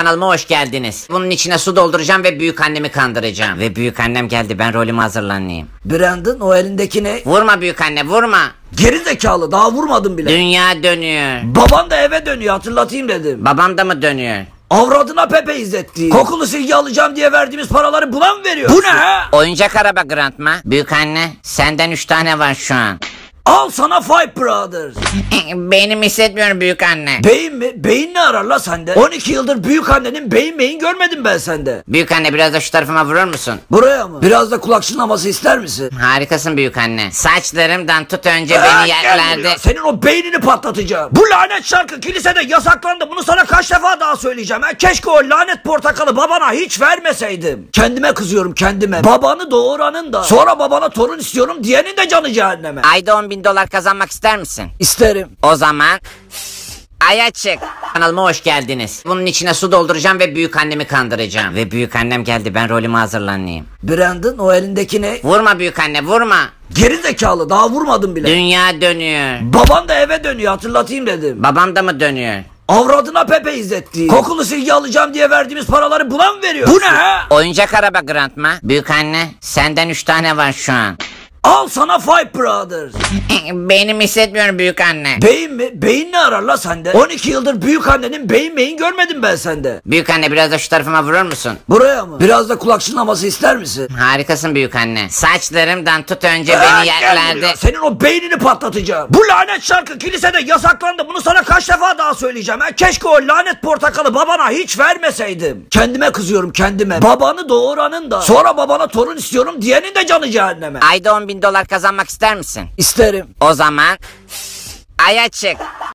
Kanalıma hoş geldiniz. Bunun içine su dolduracağım ve büyük annemi kandıracağım. Ve büyük annem geldi ben rolümü hazırlanayım. Brandon o elindeki ne? Vurma büyük anne vurma. Geri zekalı daha vurmadım bile. Dünya dönüyor. Baban da eve dönüyor hatırlatayım dedim. Babam da mı dönüyor? Avradına Pepe izletti. Kokulu silgi alacağım diye verdiğimiz paraları buna mı veriyor? Bu ne ha? Oyuncak araba Grandma. Büyük anne senden üç tane var şu an. Al sana Five Brothers. Benim hissetmiyorum büyük anne. Beyin mi? Beyin ne arar la sende? 12 yıldır büyük annenin beyin beyin görmedim ben sende. Büyük anne biraz da şu tarafıma vurur musun? Buraya mı? Biraz da kulak çınlaması ister misin? Harikasın büyük anne. Saçlarımdan tut önce beni gel yerlerde. buraya. Senin o beynini patlatacağım. Bu lanet şarkı kilisede yasaklandı. Bunu sana kaç defa daha söyleyeceğim. Ha? Keşke o lanet portakalı babana hiç vermeseydim. Kendime kızıyorum kendime. Babanı doğuranın da sonra babana torun istiyorum diyenin de canı cehenneme. Ayda 10 bin dolar kazanmak ister misin? İsterim. O zaman Aya çık. Kanalıma hoş geldiniz. Bunun içine su dolduracağım ve büyük annemi kandıracağım. Ve büyük annem geldi ben rolümü hazırlanayım. Brandon o elindeki ne? Vurma büyük anne vurma. Geri zekalı daha vurmadım bile. Dünya dönüyor. Baban da eve dönüyor hatırlatayım dedim. Babam da mı dönüyor? Avradına Pepe izletti. Kokulu silgi alacağım diye verdiğimiz paraları buna mı veriyor? Bu ne ha? Oyuncak araba Grandma. Büyük anne senden üç tane var şu an. Al sana Five Brothers. Benim hissetmiyorum büyük anne. Beyin mi? Beyin ne arar la sende? 12 yıldır büyük annenin beyin beyin görmedim ben sende. Büyük anne biraz da şu tarafıma vurur musun? Buraya mı? Biraz da kulak çınlaması ister misin? Harikasın büyük anne. Saçlarımdan tut önce Ha, beni gel yerlerde. buraya. Senin o beynini patlatacağım. Bu lanet şarkı kilisede yasaklandı. Bunu sana kaç defa daha söyleyeceğim. Ha? Keşke o lanet portakalı babana hiç vermeseydim. Kendime kızıyorum kendime. Babanı doğuranın da sonra babana torun istiyorum diyenin de canı cehenneme. Ayda 10 bin dolar kazanmak ister misin? İsterim. O zaman Aya çık.